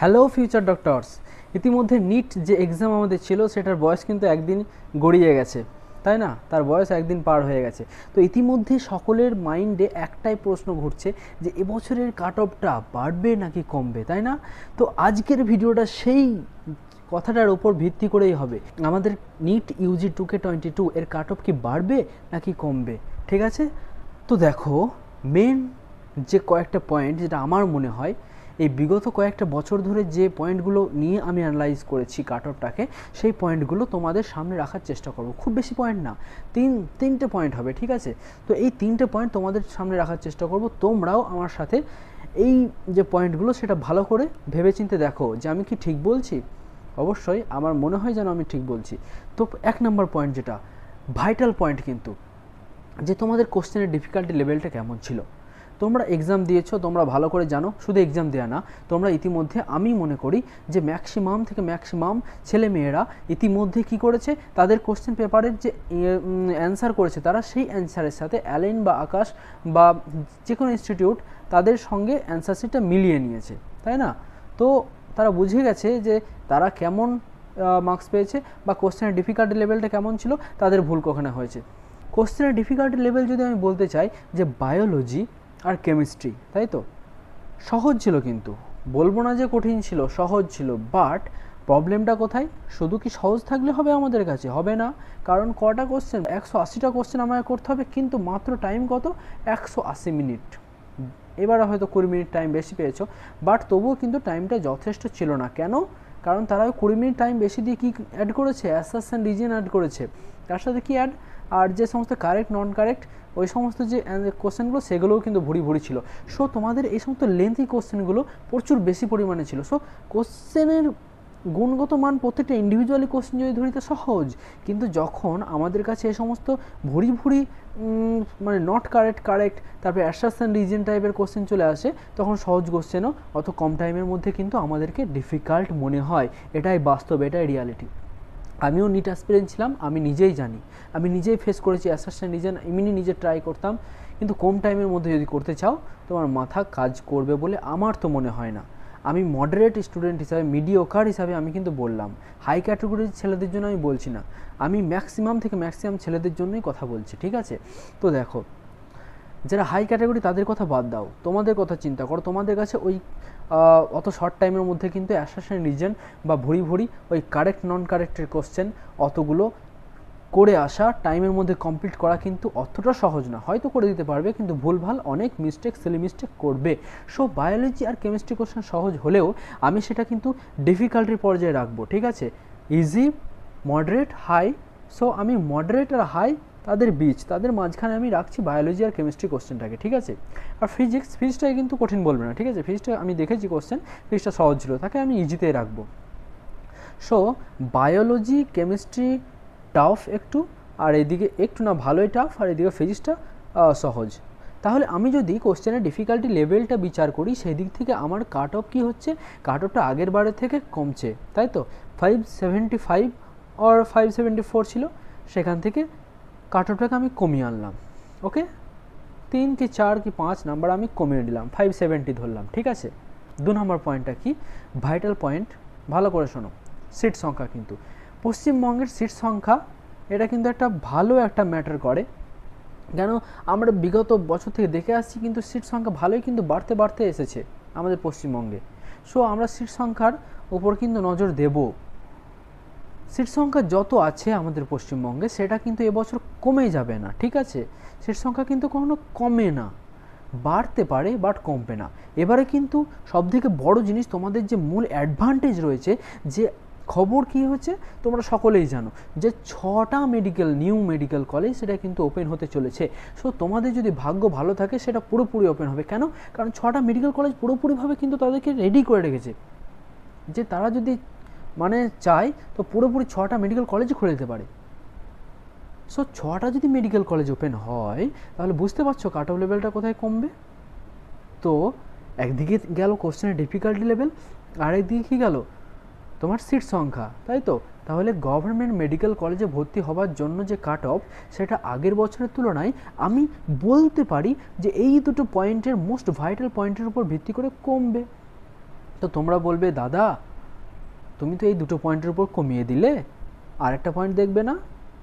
Hello future doctors ইতিমধ্যে NEET যে exam আমাদের ছিল, সেটার বয়স কিন্তু একদিন গড়িয়ে গেছে। তাই না? তার বয়স একদিন পার হয়ে গেছে। তো ইতিমধ্যে সকলের মাইন্ডে একটাই প্রশ্ন ঘুরছে যে, এবছরের কাট অফটা বাড়বে নাকি কমবে? তাই না? তো আজকের ভিডিওটা সেই কথাটার উপর ভিত্তি করেই হবে। আমাদের NEET UG two K twenty two এর কাট অফ কি বাড়বে নাকি কমবে? ঠিক আছে? তো দেখো মেন যে কয়েকটা পয়েন্ট যেটা আমার মনে হয় এই বিগত কয়েকটা বছর ধরে যে পয়েন্টগুলো নিয়ে আমি অ্যানালাইজ করেছি কাট অফটাকে সেই পয়েন্টগুলো তোমাদের সামনে রাখার চেষ্টা করব। খুব বেশি পয়েন্ট না, তিন, তিনটে পয়েন্ট হবে, ঠিক আছে? তো এই তিনটে পয়েন্ট তোমাদের সামনে রাখার চেষ্টা করব। তোমরাও আমার সাথে এই যে পয়েন্টগুলো, সেটা ভালো করে ভেবেচিন্তে দেখো যে আমি কি ঠিক বলছি? অবশ্যই আমার মনে হয় যেন আমি ঠিক বলছি। তো এক নম্বর পয়েন্ট যেটা ভাইটাল পয়েন্ট কিন্তু, যে তোমাদের কোশ্চেনের ডিফিকাল্টি লেভেলটা কেমন ছিল? তোমরা এক্সাম দিয়েছ, তোমরা ভালো করে জানো, শুধু এক্সাম দেওয়া না, তোমরা ইতিমধ্যে আমি মনে করি যে ম্যাক্সিমাম থেকে ম্যাক্সিমাম ছেলে মেয়েরা ইতিমধ্যে কি করেছে, তাদের কোশ্চেন পেপারের যে অ্যান্সার করেছে, তারা সেই অ্যান্সারের সাথে অ্যালেন বা আকাশ বা যে কোনো ইনস্টিটিউট তাদের সঙ্গে অ্যান্সার শিটটা মিলিয়ে নিয়েছে, তাই না? তো তারা বুঝে গেছে যে তারা কেমন মার্কস পেয়েছে বা কোশ্চেনের ডিফিকাল্টি লেভেলটা কেমন ছিল, তাদের ভুল কখনো হয়েছে। কোশ্চেনের ডিফিকাল্টি লেভেল যদি আমি বলতে চাই যে বায়োলজি আর কেমিস্ট্রি তাই তো? সহজ ছিল কিন্তু। বলব না যে কঠিন ছিল, সহজ ছিল বাট প্রবলেমটা কোথায়? শুধু কি সহজ থাকলে হবে আমাদের কাছে? হবে না। কারণ কটা কোশ্চেন একশো আশিটা কোশ্চেন আমাকে করতে হবে, কিন্তু মাত্র টাইম কত? একশো আশি মিনিট এবারে হয়তো কুড়ি মিনিট টাইম বেশি পেয়েছ বাট তবুও কিন্তু টাইমটা যথেষ্ট ছিল না। কেন? কারণ তারা কুড়ি মিনিট টাইম বেশি দিয়ে কী অ্যাড করেছে? অ্যাসাসেন্ট রিজন অ্যাড করেছে। তার সাথে কি অ্যাড আর যে সমস্ত কারেক্ট নন কারেক্ট ওই সমস্ত যে কোশ্চেনগুলো সেগুলোও কিন্তু ভুড়ি ভুড়ি ছিল। সো তোমাদের এই সমস্ত লেন্থি কোশ্চেনগুলো প্রচুর বেশি পরিমাণে ছিল। সো কোশ্চেনের গুণগত মান প্রত্যেকটা ইন্ডিভিজুয়ালি কোশ্চেন যদি ধরি, তো সহজ। কিন্তু যখন আমাদের কাছে এ সমস্ত ভুড়ি ভুড়ি মানে নট কারেক্ট কারেক্ট তারপরে অ্যাসাসেন রিজন টাইপের কোশ্চেন চলে আসে, তখন সহজ কোশ্চেনও অত কম টাইমের মধ্যে কিন্তু আমাদেরকে ডিফিকাল্ট মনে হয়। এটাই বাস্তব, এটাই রিয়ালিটি আমিও নিট অ্যাসপিরেন্ট ছিলাম, আমি নিজেই জানি। আমি নিজেই ফেস করেছি অ্যাসাসেন্ট রিজন এমনি নিজে ট্রাই করতাম। কিন্তু কম টাইমের মধ্যে যদি করতে চাও, তোমার মাথা কাজ করবে বলে আমার তো মনে হয় না। আমি মডারেট স্টুডেন্ট হিসাবে মিডিওকার হিসাবে আমি কিন্তু বললাম। হাই ক্যাটাগরির ছেলেদের জন্য আমি বলছি না। আমি ম্যাক্সিমাম থেকে ম্যাক্সিমাম ছেলেদের জন্যই কথা বলছি, ঠিক আছে? তো দেখো যারা হাই ক্যাটাগরি তাদের কথা বাদ দাও। তোমাদের কথা চিন্তা করো। তোমাদের কাছে ওই অত শর্ট টাইমের মধ্যে কিন্তু অ্যাসাসেন রিজন বা ভুড়ি ভুড়ি ওই কারেক্ট নন কারেক্টের কোশ্চেন অতগুলো করে আসা টাইমের মধ্যে কমপ্লিট করা কিন্তু অতটা সহজ না। হয়তো করে দিতে পারবে, কিন্তু ভুলভাল অনেক মিস্টেক সেলি মিস্টেক করবে। সো বায়োলজি আর কেমিস্ট্রি কোশ্চেন সহজ হলেও আমি সেটা কিন্তু ডিফিকাল্টির পর্যায়ে রাখব। ঠিক আছে? ইজি মডারেট হাই সো আমি মডারেট আর হাই তাদের বীজ, তাদের মাঝখানে আমি রাখছি বায়োলজি আর কেমিস্ট্রি কোশ্চেনটাকে ঠিক আছে? আর ফিজিক্স ফিজিক্সটাকে কিন্তু কঠিন বলবে না, ঠিক আছে? ফিজিক্সটা আমি দেখেছি কোশ্চেন ফিজিক্সটা সহজ ছিল, তাকে আমি ইজিতে রাখব। সো বায়োলজি কেমিস্ট্রি টাফ একটু, আর এদিকে একটু না ভালোই টাফ আর এদিকে ফিজিক্সটা সহজ। তাহলে আমি যদি কোশ্চেনের ডিফিকাল্টি লেভেলটা বিচার করি সেই দিক থেকে আমার কাট অফ কী হচ্ছে? কাট অফটা আগের বারের থেকে কমছে, তাই তো? Five seventy five or five seventy four ছিল, সেখান থেকে কাট অফটাকে আমি কমিয়ে আনলাম, ওকে? তিন কি চার কি পাঁচ নাম্বার আমি কমিয়ে দিলাম ফাইভ সেভেন্টি ধরলাম, ঠিক আছে? দু নম্বর পয়েন্টটা কি? ভাইটাল পয়েন্ট ভালো করে শোনো সিট সংখ্যা কিন্তু। পশ্চিমবঙ্গের সিট সংখ্যা, এটা কিন্তু একটা ভালো একটা ম্যাটার করে। কেন? আমরা বিগত বছর থেকে দেখে আসছি কিন্তু সিট সংখ্যা ভালোই কিন্তু বাড়তে বাড়তে এসেছে আমাদের পশ্চিমবঙ্গে। সো আমরা সিট সংখ্যার উপর কিন্তু নজর দেব। সিট সংখ্যা যত আছে আমাদের পশ্চিমবঙ্গে, সেটা কিন্তু এবছর কমে যাবে না, ঠিক আছে? সিট সংখ্যা কিন্তু কখনো কমে না। বাড়তে পারে, বাট কমবে না। এবারে কিন্তু সবথেকে বড় জিনিস তোমাদের যে মূল অ্যাডভান্টেজ রয়েছে, যে খবর কী হচ্ছে, তোমরা সকলেই জানো, যে ছটা মেডিকেল নিউ মেডিকেল কলেজ সেটা কিন্তু ওপেন হতে চলেছে। সো তোমাদের যদি ভাগ্য ভালো থাকে, সেটা পুরোপুরি ওপেন হবে। কেন? কারণ ছটা মেডিকেল কলেজ পুরোপুরিভাবে কিন্তু তাদেরকে রেডি করে রেখেছে। যে তারা যদি মানে চায় তো পুরোপুরি ছটা মেডিকেল কলেজই খুলে দিতে পারে। সো ছটা যদি মেডিকেল কলেজ ওপেন হয়, তাহলে বুঝতে পারছ কাট অফ লেভেলটা কোথায় কমবে? তো একদিকে গেল কোশ্চেনের ডিফিকাল্টি লেভেল আর একদিকে কী গেল? তোমার সিট সংখ্যা, তাই তো? তাহলে গভর্নমেন্ট মেডিকেল কলেজে ভর্তি হওয়ার জন্য যে কাট অফ সেটা আগের বছরের তুলনায় আমি বলতে পারি যে এই দুটো পয়েন্টের মোস্ট ভাইটাল পয়েন্টের উপর ভিত্তি করে কমবে। তো তোমরা বলবে, দাদা তুমি তো এই দুটো পয়েন্টের উপর কমিয়ে দিলে। আর একটা পয়েন্ট দেখবে না?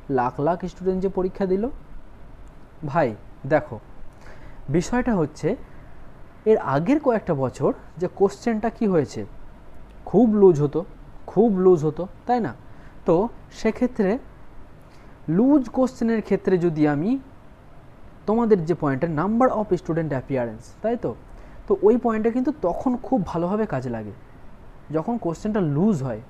লাখ লাখ স্টুডেন্ট যে পরীক্ষা দিল। ভাই, দেখো, বিষয়টা হচ্ছে, এর আগের কয়েকটা বছর যে কোশ্চেনটা কি হয়েছে, খুব লুজ হতো, খুব লুজ হতো, তাই না? তো সেক্ষেত্রে লুজ কোশ্চেনের ক্ষেত্রে যদি আমি তোমাদের যে পয়েন্টটা নাম্বার অফ স্টুডেন্ট অ্যাপিয়ারেন্স তাই তো? তো ওই পয়েন্টটা কিন্তু তখন খুব ভালোভাবে কাজে লাগে। যখন কোশ্চেনটা লুজ হয়,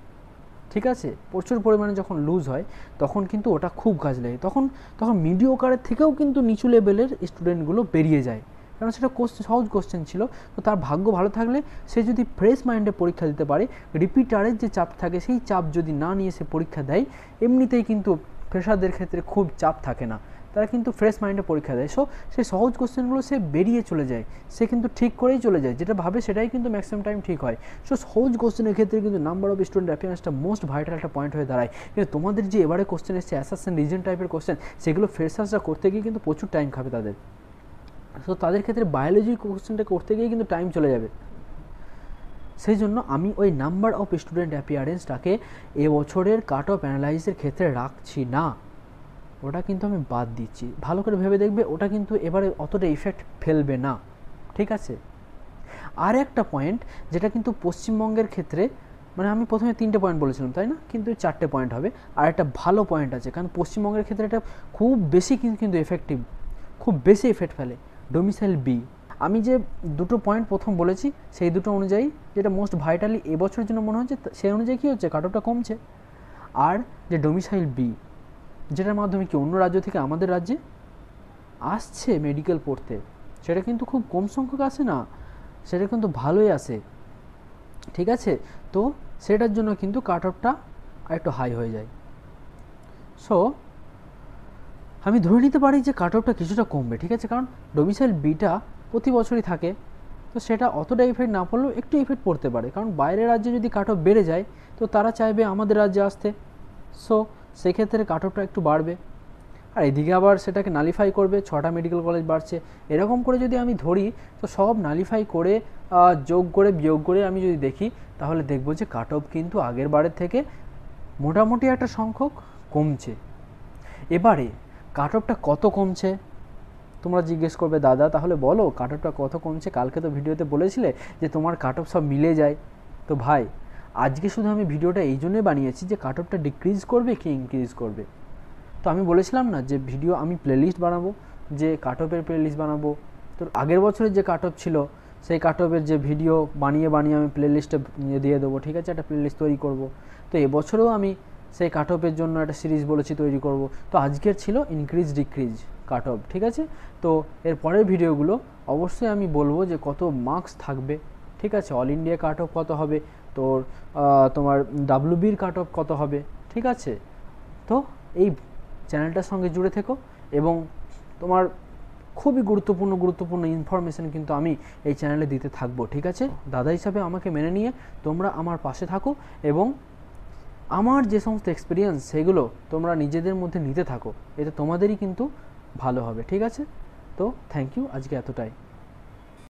ঠিক আছে? প্রচুর পরিমাণে যখন লুজ হয়, তখন কিন্তু ওটা খুব কাজ লাগে। তখন তখন মিডিওকারের থেকেও কিন্তু নিচু লেভেলের স্টুডেন্টগুলো বেরিয়ে যায়। কারণ সেটা কোশ্চেন সহজ কোশ্চেন ছিল। তো তার ভাগ্য ভালো থাকলে সে যদি ফ্রেশ মাইন্ডে পরীক্ষা দিতে পারে রিপিটারের যে চাপ থাকে, সেই চাপ যদি না নিয়ে সে পরীক্ষা দেয়, এমনিতেই কিন্তু ফ্রেশারদের ক্ষেত্রে খুব চাপ থাকে না। তারা কিন্তু ফ্রেশ মাইন্ডে পরীক্ষা দেয়। সো সেই সহজ কোশ্চেনগুলো সে বেরিয়ে চলে যায়। সে কিন্তু ঠিক করেই চলে যায়। যেটা ভাবে সেটাই কিন্তু ম্যাক্সিমাম টাইম ঠিক হয়। সো সহজ কোশ্চেনের ক্ষেত্রে কিন্তু নাম্বার অফ স্টুডেন্ট অ্যাপিয়ারেন্সটা মোস্ট ভাইটাল একটা পয়েন্ট হয়ে দাঁড়ায়। কিন্তু তোমাদের যে এবারে কোশ্চেন এসছে অ্যাসাসেন রিজন টাইপের কোশ্চেন সেগুলো ফ্রেশার্সরা করতে গিয়ে কিন্তু প্রচুর টাইম খাবে তাদের। সো তাদের ক্ষেত্রে বায়োলজি কোশ্চেনটা করতে গিয়ে কিন্তু টাইম চলে যাবে। সেই জন্য আমি ওই নাম্বার অফ স্টুডেন্ট অ্যাপিয়ারেন্সটাকে এবছরের কাট অফ অ্যানালাইসিসের ক্ষেত্রে রাখছি না। ওটা কিন্তু আমি বাদ দিচ্ছি। ভালো করে ভেবে দেখবে ওটা কিন্তু এবারে অতটা ইফেক্ট ফেলবে না। ঠিক আছে? আর একটা পয়েন্ট যেটা কিন্তু পশ্চিমবঙ্গের ক্ষেত্রে মানে আমি প্রথমে তিনটে পয়েন্ট বলেছিলাম, তাই না? কিন্তু চারটে পয়েন্ট হবে। আর একটা ভালো পয়েন্ট আছে, কারণ পশ্চিমবঙ্গের ক্ষেত্রে এটা খুব বেশি কিন্তু কিন্তু এফেক্টিভ খুব বেশি এফেক্ট ফেলে। ডোমিসাইল বি আমি যে দুটো পয়েন্ট প্রথম বলেছি, সেই দুটো অনুযায়ী যেটা মোস্ট ভাইটালি এবছরের জন্য মনে হচ্ছে সেই অনুযায়ী কী হচ্ছে? কাটঅফটা কমছে। আর যে ডোমিসাইল বি যেটার মাধ্যমে কি অন্য রাজ্য থেকে আমাদের রাজ্যে আসছে মেডিকেল পড়তে? সেটা কিন্তু খুব কম সংখ্যক আসে না, সেটা কিন্তু ভালোই আসে। ঠিক আছে? তো সেটার জন্য কিন্তু কাট অফটা একটু হাই হয়ে যায়। সো আমি ধরে নিতে পারি যে কাট অফটা কিছুটা কমবে, ঠিক আছে? কারণ ডোমিসাইল বিটা প্রতি বছরই থাকে, তো সেটা অতটা ইফেক্ট না পড়লেও একটু ইফেক্ট পড়তে পারে। কারণ বাইরের রাজ্যে যদি কাট অফ বেড়ে যায়, তো তারা চাইবে আমাদের রাজ্যে আসতে। সো সেক্ষেত্রে কাট অফটা একটু বাড়বে। আর এদিকে আবার সেটাকে নালিফাই করবে, ছটা মেডিকেল কলেজ বাড়ছে। এরকম করে যদি আমি ধরি, তো সব নালিফাই করে যোগ করে, বিয়োগ করে আমি যদি দেখি, তাহলে দেখব যে কাট অফ কিন্তু আগের বারের থেকে মোটামুটি একটা সংখ্যক কমছে। এবারে কাট অফটা কত কমছে? তোমরা জিজ্ঞেস করবে, দাদা, তাহলে বলো কাট অফটা কত কমছে? কালকে তো ভিডিওতে বলেছিলে যে তোমার কাট অফ সব মিলে যায়। তো ভাই আজকে শুধু আমি ভিডিওটা এই জন্যই বানিয়েছি যে কাট অফটা ডিক্রিজ করবে কি ইনক্রিজ করবে। তো আমি বলেছিলাম না যে ভিডিও আমি প্লেলিস্ট বানাবো, যে কাট অফের প্লেলিস্ট বানাবো। তো আগের বছরের যে কাট অফ ছিল, সেই কাট অফের যে ভিডিও বানিয়ে বানিয়ে আমি প্লেলিস্টে দিয়ে দেবো, ঠিক আছে? একটা প্লেলিস্ট তৈরি করব। তো এবছরেও আমি সেই কাট অফের জন্য একটা সিরিজ বলেছি তৈরি করব। তো আজকের ছিল ইনক্রিজ ডিক্রিজ কাট অফ ঠিক আছে? তো এর পরের ভিডিওগুলো অবশ্যই আমি বলব যে কত মার্কস থাকবে, ঠিক আছে? অল ইন্ডিয়া কাট অফ কত হবে? তোর তোমার ডাব্লুবির কাট অফ কত হবে? ঠিক আছে? তো এই চ্যানেলটার সঙ্গে জুড়ে থেকো এবং তোমার খুবই গুরুত্বপূর্ণ গুরুত্বপূর্ণ ইনফরমেশান কিন্তু আমি এই চ্যানেলে দিতে থাকব, ঠিক আছে? দাদা হিসাবে আমাকে মেনে নিয়ে তোমরা আমার পাশে থাকো এবং আমার যে সমস্ত এক্সপিরিয়েন্স সেগুলো তোমরা নিজেদের মধ্যে নিতে থাকো এতে তোমাদেরই কিন্তু ভালো হবে, ঠিক আছে? তো থ্যাংক ইউ আজকে এতটাই।